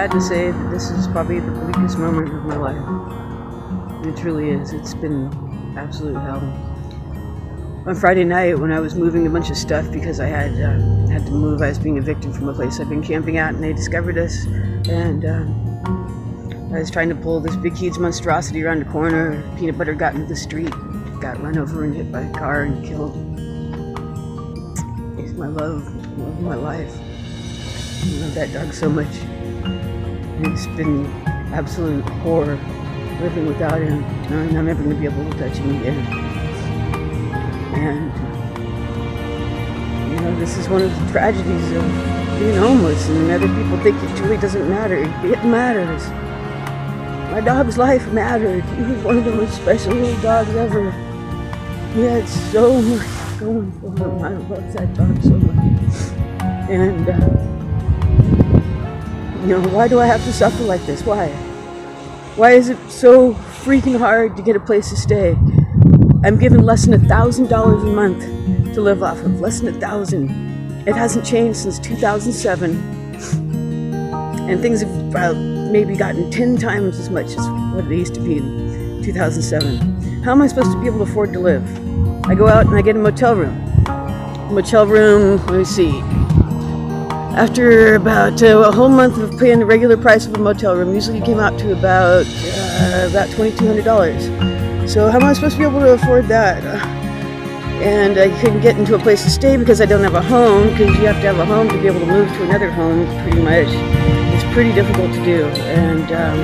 sad to say that this is probably the bleakest moment of my life. It truly is. It's been absolute hell. On Friday night, when I was moving a bunch of stuff because I had uh, had to move, I was being evicted from a place I'd been camping at, and they discovered us. And uh, I was trying to pull this big, huge monstrosity around the corner. Peanut butter got into the street, got run over and hit by a car and killed. He's my love, love my life. I love that dog so much. It's been absolute horror living without him, I'm never going to be able to touch him again. And, you know, this is one of the tragedies of being homeless, and other people think it really doesn't matter. It matters. My dog's life mattered. He was one of the most special little dogs ever. He had so much going for him. I love that dog so much. And, uh, you know, why do I have to suffer like this? Why? Why is it so freaking hard to get a place to stay? I'm given less than a thousand dollars a month to live off of. Less than a thousand. It hasn't changed since 2007, and things have uh, maybe gotten ten times as much as what it used to be in 2007. How am I supposed to be able to afford to live? I go out and I get a motel room. Motel room. Let me see. After about uh, a whole month of paying the regular price of a motel room, usually came out to about uh, about twenty two hundred dollars. So how am I supposed to be able to afford that? And I couldn't get into a place to stay because I don't have a home. Because you have to have a home to be able to move to another home. Pretty much, it's pretty difficult to do. And um,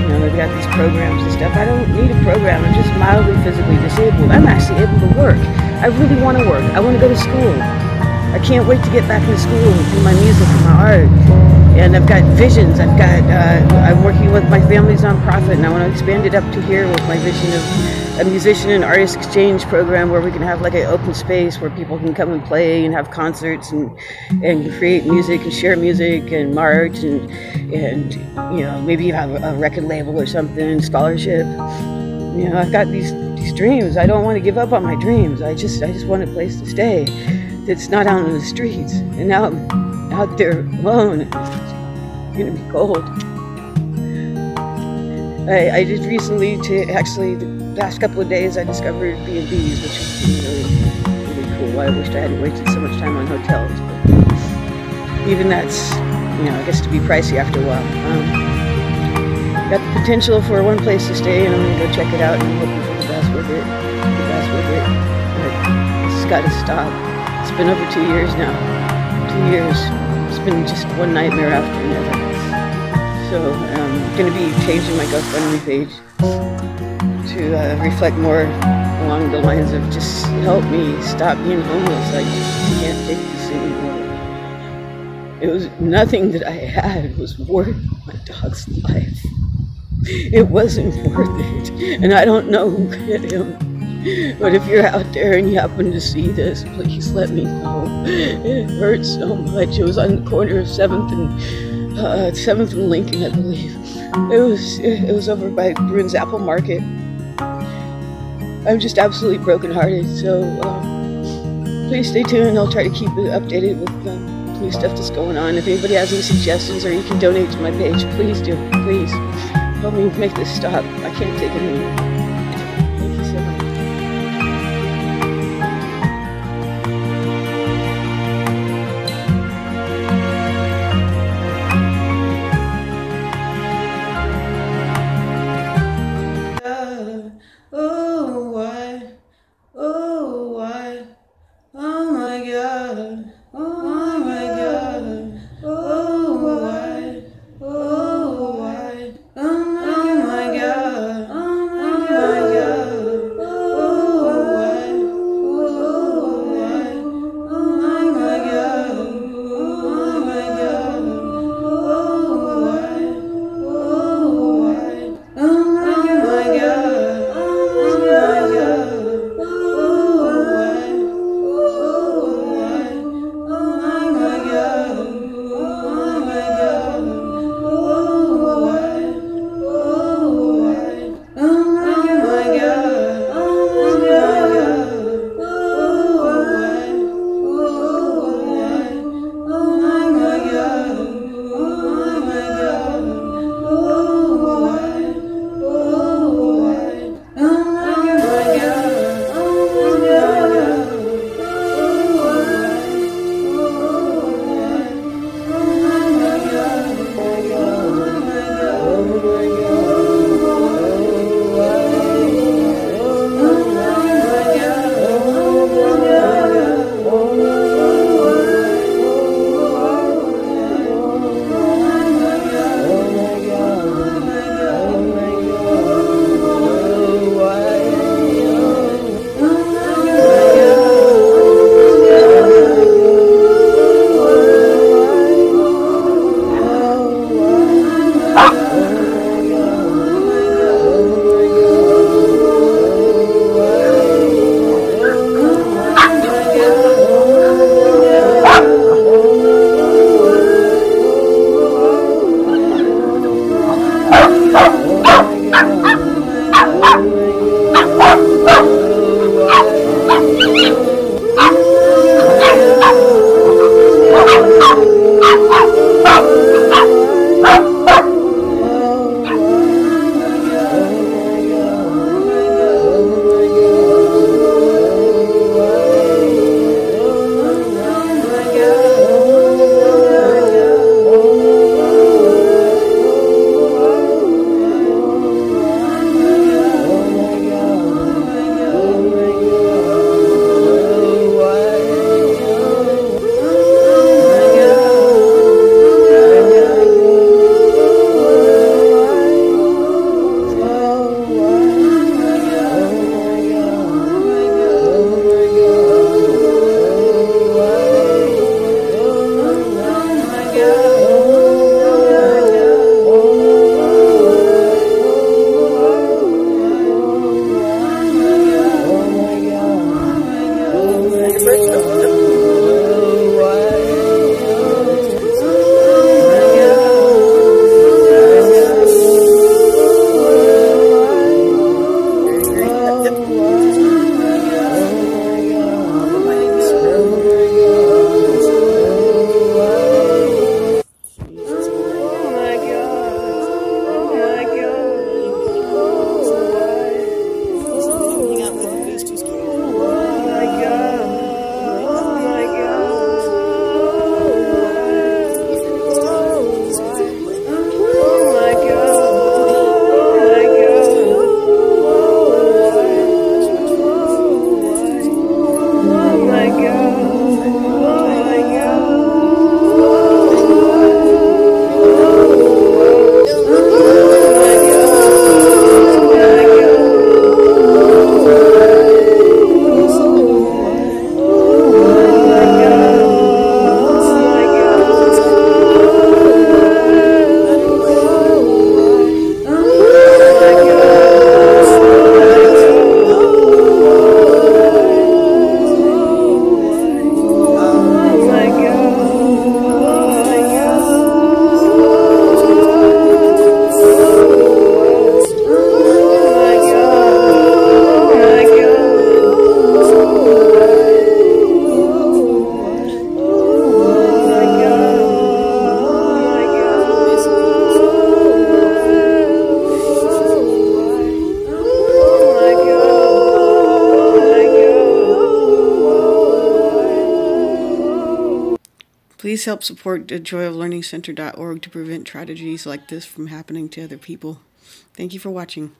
you know they've got these programs and stuff. I don't need a program. I'm just mildly physically disabled. I'm actually able to work. I really want to work. I want to go to school. I can't wait to get back into school and do my music and my art. And I've got visions. I've got, uh, I'm working with my family's nonprofit and I want to expand it up to here with my vision of a musician and artist exchange program where we can have like an open space where people can come and play and have concerts and, and create music and share music and art and, and, you know, maybe have a record label or something, scholarship. You know, I've got these, these dreams. I don't want to give up on my dreams. I just, I just want a place to stay that's not out on the streets. And now I'm out there alone. It's gonna be cold. I, I just recently, to actually the past couple of days, I discovered B and B's, which is really, really cool. I wished I hadn't wasted so much time on hotels, but even that's, you know, I guess to be pricey after a while. Um, got the potential for one place to stay, and I'm gonna go check it out, and hoping for the best with it, the best with it. But it's got to stop. It's been over two years now. Two years. It's been just one nightmare after another. So I'm going to be changing my GoFundMe page to uh, reflect more along the lines of just help me stop being homeless. I just can't take this anymore. It was nothing that I had was worth my dog's life. It wasn't worth it. And I don't know who hit him. But if you're out there and you happen to see this, please let me know. It hurts so much. It was on the corner of Seventh and uh, Seventh and Lincoln, I believe. It was it was over by Bruin's Apple Market. I'm just absolutely brokenhearted. So uh, please stay tuned. I'll try to keep it updated with new stuff that's going on. If anybody has any suggestions or you can donate to my page, please do. Please help me make this stop. I can't take it anymore. oh, I Please help support the joyoflearningcenter.org to prevent tragedies like this from happening to other people. Thank you for watching.